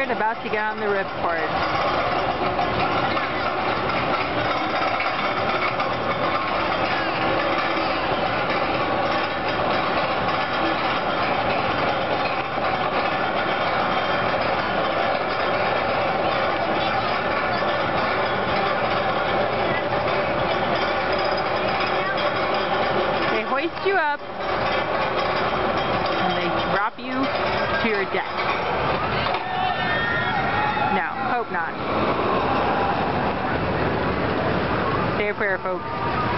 ripcord, about to get on the ripcord. They hoist you up and they drop you to your death. Hope not. Say a prayer, folks.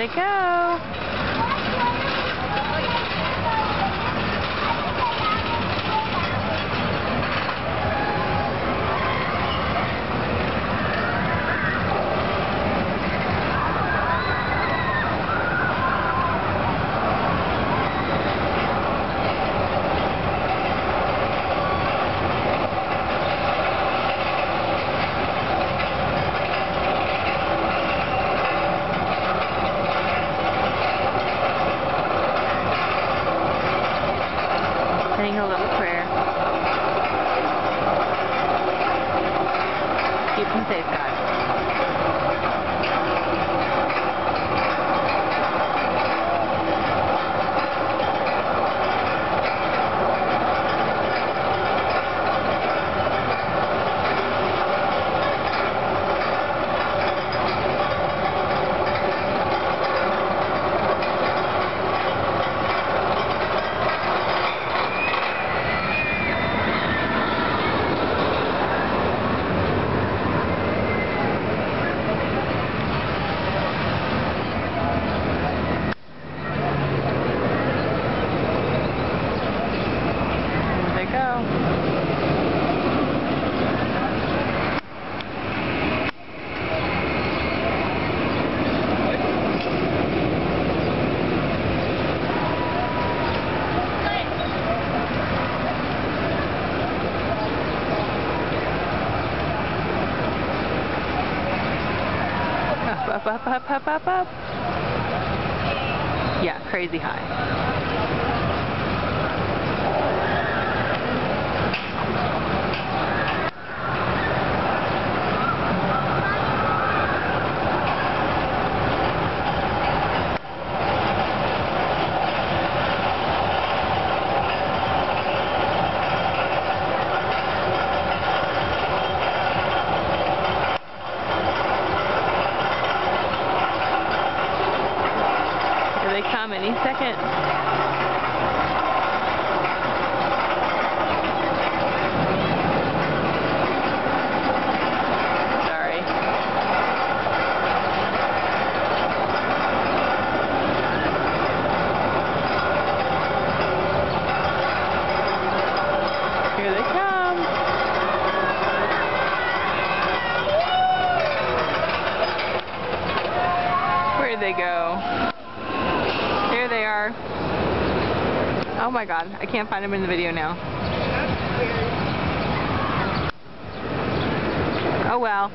They go. Saying a little prayer. Keep them safe, God. Here they go. Up, up, up, up, up, up. Yeah, crazy high. They come any second. Sorry. Here they come. Where'd they go? Oh my god, I can't find him in the video now. Oh well.